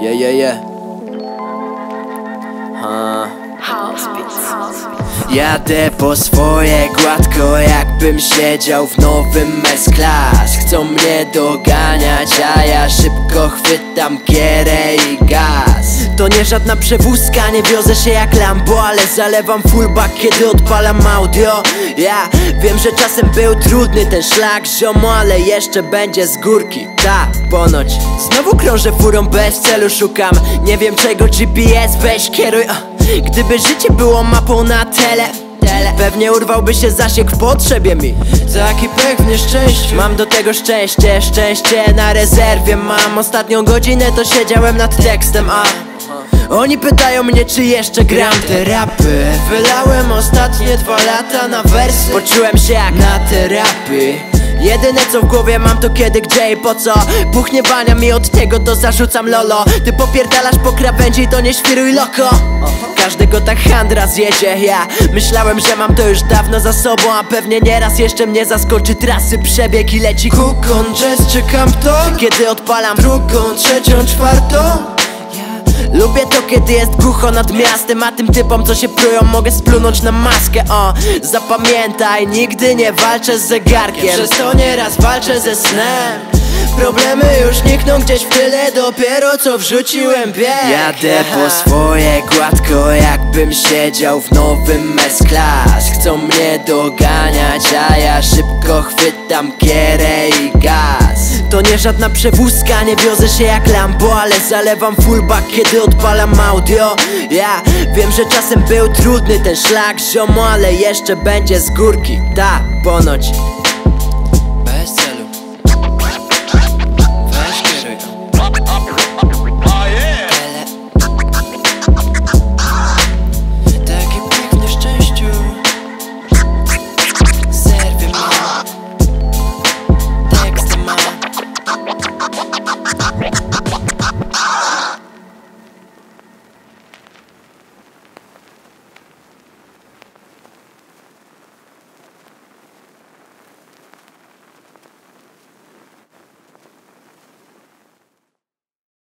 Yeah, yeah, yeah. Ha. Jadę po swoje gładko, jakbym siedział w nowym S-Class Chcą mnie doganiać, a ja szybko chwytam gierę i gaz To nie żadna przewózka, nie wiozę się jak Lambo Ale zalewam fullback, kiedy odpalam audio. Ja wiem, że czasem był trudny ten szlak, ziomo Ale jeszcze będzie z górki, ta, ponoć. Znowu krążę furą bez celu, szukam. Nie wiem czego GPS, weź kieruj. Gdyby życie było mapą na tele tele. Pewnie urwałby się zasięg w potrzebie mi. Taki pech w nieszczęściu. Mam do tego szczęście, szczęście na rezerwie. Mam Ostatnią godzinę to siedziałem nad tekstem, a oni pytają mnie, czy jeszcze gram te rapy. Wylałem ostatnie dwa lata na wersy. Poczułem się jak na terapii. Jedyne co w głowie mam to kiedy, gdzie i po co. Puchnie bania mi od tego to zarzucam lolo. Ty popierdalasz po krawędzi to nie świruj loko. Każdego tak handra zjedzie ja. Myślałem, że mam to już dawno za sobą A pewnie nieraz jeszcze mnie zaskoczy trasy. Przebieg i leci Kukon, jazz czy Campton Kiedy odpalam drugą, trzecią, czwartą Lubię to kiedy jest głucho nad miastem A tym typom co się prują mogę splunąć na maskę O, zapamiętaj, nigdy nie walczę z zegarkiem. Przez to nieraz walczę ze snem. Problemy już nikną gdzieś w tyle Dopiero co wrzuciłem bieg Jadę po swoje gładko Jakbym siedział w nowym S-Class. Chcą mnie doganiać A ja szybko chwytam gierę i gaz To nie żadna przewózka Nie wiozę się jak Lambo Ale zalewam fullback kiedy odpalam audio. Ja wiem, że czasem był trudny ten szlak Ziomo, ale jeszcze będzie z górki Ta, ponoć